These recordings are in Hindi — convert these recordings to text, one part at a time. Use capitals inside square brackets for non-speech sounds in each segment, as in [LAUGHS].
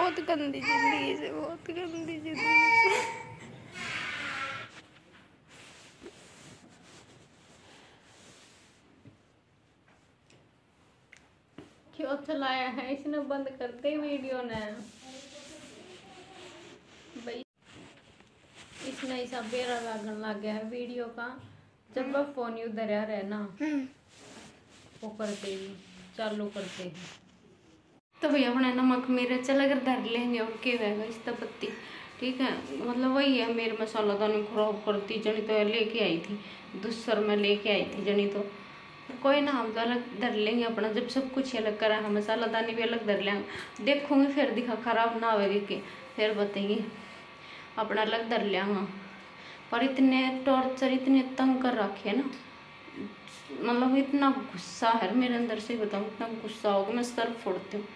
बहुत गंदी ज़िंदगी से बहुत गंदी ज़िंदगी से क्यों चलाया है? इसने बंद करते वीडियो ने। भाई इसने ऐसा बेरा लागन लग गया है वीडियो का। जब वह फ़ोन ही उधर रहना वो करते ही चालू करते ही। तो भैया अपना नमक मिर्च कर धर लेंगे और के होगा इस पत्ती। ठीक है? मतलब वही है, मेरे मसाला दानी खराब करती, जनी तो लेके आई थी। दूसर में लेके आई थी जनी तो। कोई ना, हम तो अलग धर लेंगे अपना, जब सब कुछ अलग करा हम मसाला दानी भी अलग धर लेंगे। देखूँगे फिर, दिखा, खराब ना होगी कि। फिर बताइए, अपना अलग धर लेंगे। पर इतने टॉर्चर इतने तंग कर रखे ना। मतलब इतना गुस्सा है, मेरे अंदर से बताऊँ, इतना गुस्सा होगा, मैं सर फोड़ती हूँ।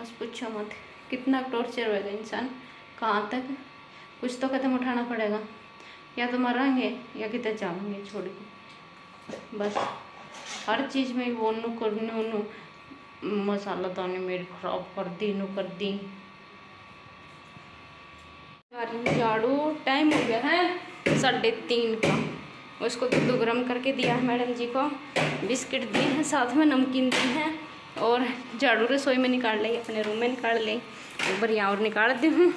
बस पूछो मत, कितना टॉर्चर होएगा इंसान? कहाँ तक? कुछ तो कदम उठाना पड़ेगा। या तो मरेंगे, या कितने जाएँगे छोड़ के। बस, हर चीज़ में वो नू करने नू मसाला दाने मेरी खराब कर दी, नू कर दी। झाड़ू टाइम हो गया है साढ़े तीन का। उसको दूध गर्म करके दिया है मैडम जी को। बिस्किट दिए हैं, साथ में नमकीन दी हैं। और झाड़ू रसोई में निकाल ली, अपने रूम में निकाल ली। ऊपर यहाँ और निकाल दी हूँ।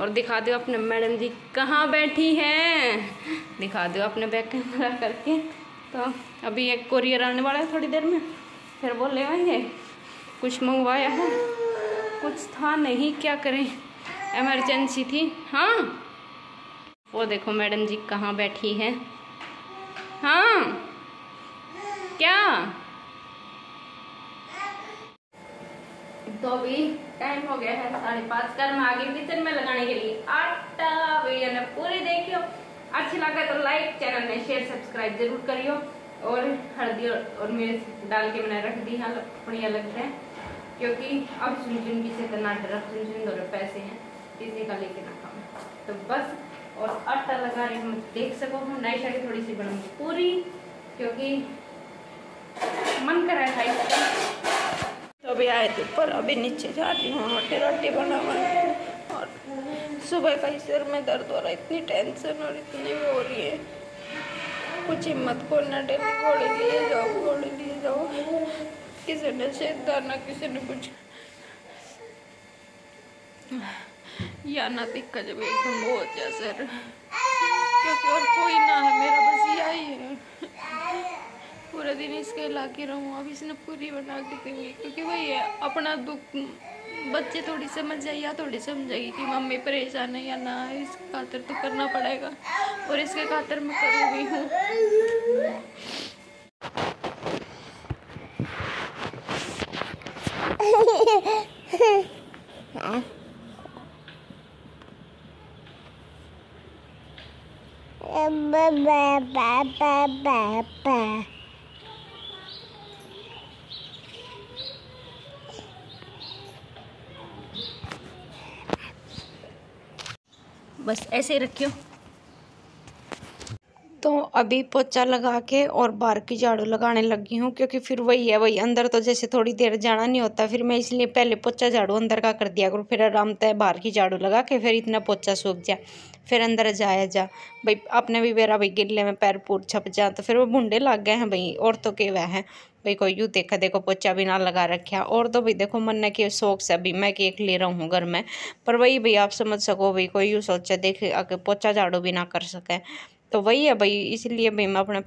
और दिखा दो अपने मैडम जी कहाँ बैठी है। दिखा दो अपने बैग कैमरा करके। तो अभी एक कोरियर आने वाला है थोड़ी देर में। फिर वो ले आएँगे। कुछ मंगवाया है। कुछ था नहीं, क्या करें? एमरजेंसी थी। हाँ। वो देखो मैडम जी कहाँ बैठी हाँ। तो अभी टाइम हो गया है साढ़े पाँच। का मैं आगे किचन में लगाने के लिए। आटा वीडियो ने पूरी देखियो अच्छी लगा तो लाइक चैनल में शेयर सब्सक्राइब ज़रूर करियो। और हल्दी और और मिर्च डाल के मैंने रख दी है बढ़िया लगता है। क्योंकि अब सुन सुन की से कर्नाटक सुन सुन दो पैसे हैं। किसी का लेके ना खाओ तो बस, और आटा लगा रहे हम देख सको हम नाइशा की थोड़ी सी बनाऊँगी पूरी। क्योंकि मन कर रहा तो अभी आए थे ऊपर अभी नीचे जा रही हूँ, रोटी रोटी बना और सुबह का ही सिर में दर्द हो रहा है, इतनी टेंशन और इतनी वो हो रही है। कुछ हिम्मत को ना डेली गोली लिए जाओ गोली लिए जाओ। किसी ने शेदाना किसी ने कुछ। या ना दिक्कत जब एकदम बहुत जा सर। क्योंकि और कोई ना है, मेरा बस यही है। पूरा दिन इसके ला के रहूँ। अब इसने पूरी बना के देंगे। क्योंकि वही है, अपना दुख, बच्चे थोड़ी समझ जाए, या थोड़ी समझेगी कि मम्मी परेशान है या ना है। इस खातर तो करना पड़ेगा। और इसके खातर मैं करूँगी हूँ। [LAUGHS] Ba ba ba ba ba. बस ऐसे ही रखियो। तो अभी पोचा लगा के और बाहर की झाड़ू लगाने लगी हूँ, क्योंकि फिर वही है, वही अंदर तो जैसे थोड़ी देर जाना नहीं होता, फिर मैं इसलिए पहले पोचा झाड़ू अंदर का कर दिया करूँ, फिर आराम तय बाहर की झाड़ू लगा के फिर इतना पोचा सूख जाए फिर अंदर जाया जा। भाई, अपने भी मेरा भाई गिल्ले में पैर पूर छप जा तो फिर वो बुंडे लग गए हैं भाई, और तो के वह है। भाई कोई यूँ देखा, देखो पोचा भी ना लगा रखा। और तो भाई देखो, मन ने कि शौक से अभी मैं केक ले रहा हूँ घर में। पर वही भाई आप समझ सको भाई कोई यूँ सोचा देख पोचा झाड़ू भी ना कर सके। तो वही है भाई, इसलिए भाई मैं अपने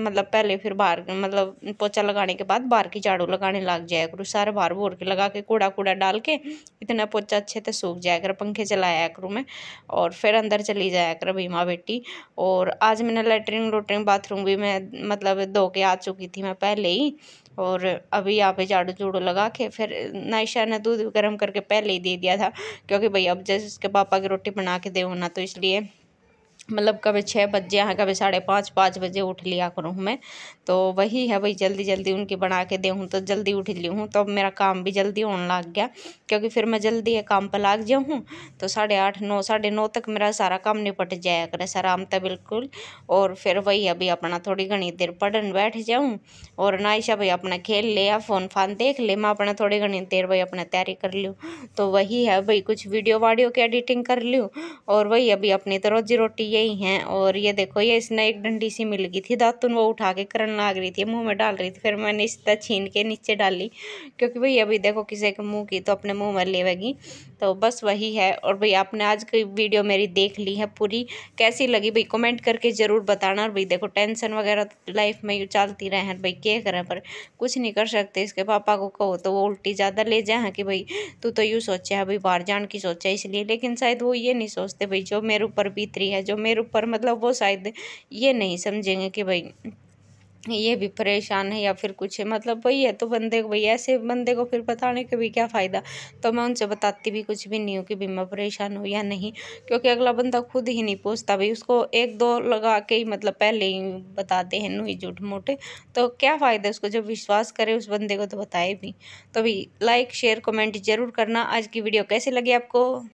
मतलब पहले फिर बाहर मतलब पोचा लगाने के बाद बाहर की झाड़ू लगाने लग जाया करूँ, सारे बाहर बोर के लगा के कूड़ा कूड़ा डाल के इतना पोचा अच्छे से सूख जाया कर, पंखे चलाया करूँ मैं, और फिर अंदर चली जाया कर भाई माँ बेटी। और आज मैंने लेटरिन लोटरिन बाथरूम भी मैं मतलब धो के आ चुकी थी मैं पहले ही, और अभी यहाँ पे झाड़ू झूड़ू लगा के फिर नायशा ने दूध गर्म करके पहले ही दे दिया था, क्योंकि भाई अब जैसे उसके पापा की रोटी बना के दे ना तो इसलिए मतलब कभी छः बज जाए कभी साढ़े पाँच पाँच बजे उठ लिया करूँ मैं। तो वही है भाई जल्दी जल्दी उनकी बना के दूँ तो जल्दी उठ ली हूँ तो अब मेरा काम भी जल्दी होने लग गया, क्योंकि फिर मैं जल्दी ये काम पर लग जाऊँ। तो साढ़े आठ, नौ, साढ़े नौ तक मेरा सारा काम निपट जाया करे आराम था बिल्कुल। और फिर वही अभी अपना थोड़ी घनी देर पढ़न बैठ जाऊँ, और नाइशा भाई अपना खेल लिया, फ़ोन फान देख ले, मैं अपना थोड़ी घनी देर भाई अपना तैयारी कर लूँ। तो वही है भाई कुछ वीडियो वाडियो की एडिटिंग कर लूँ, और वही अभी अपनी तो रोजी रोटी यही है। और ये देखो, ये इसने एक डंडी सी मिल गई थी, दातुन वो उठा के करन लाग रही थी, मुँह में डाल रही थी, फिर मैंने इस तरह छीन के नीचे डाली, क्योंकि भाई अभी देखो किसी के मुँह की तो अपने मुँह में लेवेगी तो बस वही है, और भाई आपने आज की वीडियो मेरी देख ली है पूरी, कैसी लगी भाई कमेंट करके ज़रूर बताना, और भाई देखो टेंशन वगैरह तो लाइफ में चलती रहे भाई क्या करें, पर कुछ नहीं कर सकते, इसके पापा को कहो तो वो उल्टी ज़्यादा ले जाए कि भाई तू तो यूँ सोचा है भाई बाहर जान की सोचा इसलिए, लेकिन शायद वो ये नहीं सोचते, भाई जो मेरे ऊपर बीत रही है, जो मेरे ऊपर मतलब वो शायद ये नहीं समझेंगे कि भाई ये भी परेशान है या फिर कुछ है? मतलब वही है तो बंदे को भाई ऐसे बंदे को फिर बताने का भी क्या फ़ायदा? तो मैं उनसे बताती भी कुछ भी नहीं हूँ कि भी मैं परेशान हूँ या नहीं, क्योंकि अगला बंदा खुद ही नहीं पूछता भाई उसको एक दो लगा के ही मतलब पहले ही बताते हैं ही झूठ मोटे तो क्या फ़ायदा उसको? जब विश्वास करे उस बंदे को तो बताए भी। तो भाई लाइक शेयर कमेंट ज़रूर करना। आज की वीडियो कैसे लगी आपको?